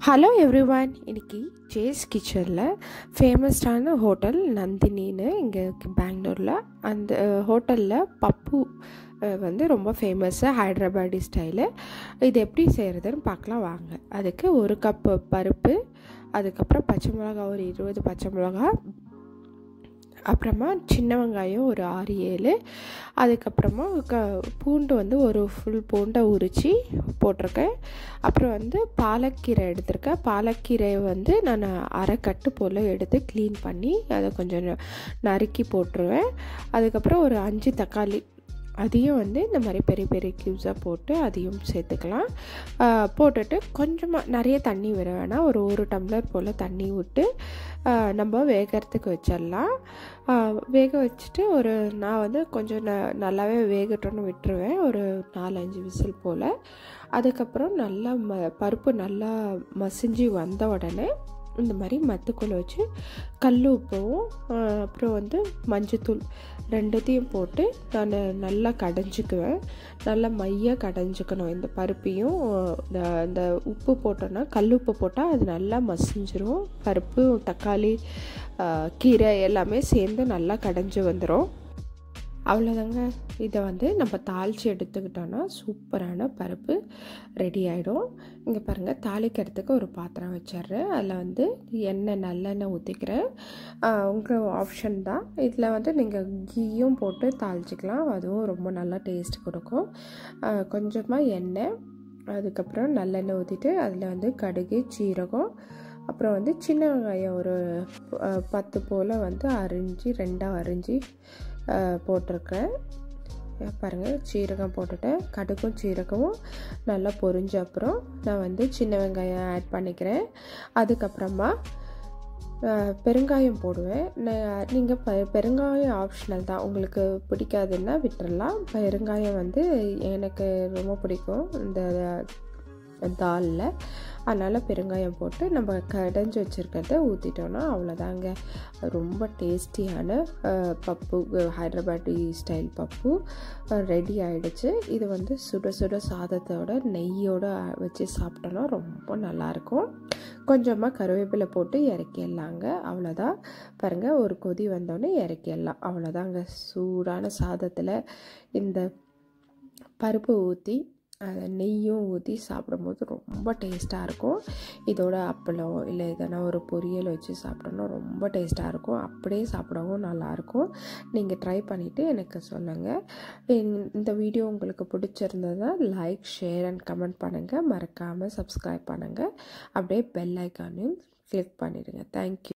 Hello everyone இன்னைக்கு ஜேஸ் கிச்சனில் ஃபேமஸான ஹோட்டல் நந்தினின்னு இங்கே பெங்களூரில் அந்த ஹோட்டலில் பப்பு வந்து ரொம்ப ஃபேமஸ்ஸு ஹைட்ராபாடி ஸ்டைலு இது எப்படி செய்கிறதுன்னு பார்க்கலாம் வாங்க. அதுக்கு ஒரு கப்பு பருப்பு அதுக்கப்புறம் பச்சை மிளகா ஒரு இருபது பச்சை மிளகா அப்புறமா சின்ன வெங்காயம் ஒரு ஆறு ஏழு. அதுக்கப்புறமா க பூண்டு வந்து ஒரு ஃபுல் பூண்டை உரித்து போட்டிருக்கேன். அப்புறம் வந்து பாலக்கீரை எடுத்திருக்கேன். பாலக்கீரையை வந்து நான் அரை கட்டு போல் எடுத்து க்ளீன் பண்ணி அதை கொஞ்சம் நறுக்கி போட்டுருவேன். அதுக்கப்புறம் ஒரு அஞ்சு தக்காளி அதையும் வந்து இந்த மாதிரி பெரிய பெரிய க்யூப்ஸாக போட்டு அதையும் சேர்த்துக்கலாம். போட்டுட்டு கொஞ்சமாக நிறைய தண்ணி விட வேணாம். ஒரு ஒரு டம்ளர் போல் தண்ணி விட்டு நம்ம வேகறதுக்கு வச்சிடலாம். வேக வச்சுட்டு ஒரு நான் வந்து கொஞ்சம் ந நல்லாவே வேகட்டோன்னு விட்டுருவேன். ஒரு நாலஞ்சு விசில் போல். அதுக்கப்புறம் நல்லா ம பருப்பு நல்லா மசிஞ்சு வந்த உடனே இந்த மாதிரி மத்துக்குள்ள வச்சு கல் உப்பும் அப்புறம் வந்து மஞ்சத்தூள் ரெண்டுத்தையும் போட்டு நான் நல்லா கடைஞ்சிக்குவேன். நல்லா மையாக கடைஞ்சிக்கணும். இந்த பருப்பையும் இந்த இந்த உப்பு போட்டோன்னா கல் உப்பு போட்டால் அது நல்லா மசிஞ்சிரும். பருப்பு தக்காளி கீரை எல்லாமே சேர்ந்து நல்லா கடைஞ்சி வந்துடும் அவ்வளோதாங்க. இதை வந்து நம்ம தாளித்து எடுத்துக்கிட்டோன்னா சூப்பரான பருப்பு ரெடி ஆகிடும் இங்கே பாருங்கள் தாளிக்கிறதுக்கு ஒரு பாத்திரம் வச்சிடுறேன். அதில் வந்து எண்ணெய் நல்லெண்ணெய் ஊற்றிக்கிறேன் உங்கள் ஆப்ஷன் தான். இதில் வந்து நீங்கள் கீயும் போட்டு தாளிச்சிக்கலாம். அதுவும் ரொம்ப நல்லா டேஸ்ட் கொடுக்கும். கொஞ்சமாக எண்ணெய் அதுக்கப்புறம் நல்லெண்ணெய் ஊற்றிட்டு அதில் வந்து கடுகு சீரகம் அப்புறம் வந்து சின்ன வெங்காயம் ஒரு பத்து போல் வந்து அரிஞ்சு ரெண்டாக அரிஞ்சு போட்டிருக்கேன். பாருங்கள் சீரகம் போட்டுட்டேன். கடுக்கும் சீரகமும் நல்லா பொரிஞ்ச அப்புறம் நான் வந்து சின்ன வெங்காயம் ஆட் பண்ணிக்கிறேன். அதுக்கப்புறமா பெருங்காயம் போடுவேன். நீங்கள் ப பெருங்காயம் ஆப்ஷனல் தான். உங்களுக்கு பிடிக்காதுன்னா விட்டுறலாம். பெருங்காயம் வந்து எனக்கு ரொம்ப பிடிக்கும். இந்த தாலில் அதனால் பெருங்காயம் போட்டு நம்ம கடைஞ்சி வச்சுருக்கிறத ஊற்றிட்டோன்னா அவ்வளோதாங்க. ரொம்ப டேஸ்டியான பப்பு ஹைதராபாடி ஸ்டைல் பப்பு ரெடி ஆகிடுச்சு இது வந்து சுட சுட சாதத்தோட நெய்யோடு வச்சு சாப்பிட்டோன்னா ரொம்ப நல்லாயிருக்கும். கொஞ்சமாக கருவேப்பிலை போட்டு இறக்கிடலாங்க. அவ்வளோதான். பாருங்கள் ஒரு கொதி வந்தோடனே இறக்கிடலாம். அவ்வளோதாங்க. சூடான சாதத்தில் இந்த பருப்பு ஊற்றி அதை நெய்யும் ஊற்றி சாப்பிடும்போது ரொம்ப டேஸ்ட்டாக இருக்கும். இதோட அப்பளம் இல்லை எதனா ஒரு பொரியல் வச்சு சாப்பிட்டோன்னா ரொம்ப டேஸ்ட்டாக இருக்கும். அப்படியே சாப்பிடவும் நல்லாயிருக்கும் நீங்கள் ட்ரை பண்ணிவிட்டு எனக்கு சொல்லுங்கள் இந்த வீடியோ உங்களுக்கு பிடிச்சிருந்ததா லைக் ஷேர் அண்ட் கமெண்ட் பண்ணுங்கள் மறக்காமல் சப்ஸ்கிரைப் பண்ணுங்கள் அப்படியே பெல் ஐக்கானையும் கிளிக் பண்ணிடுங்க. தேங்க்யூ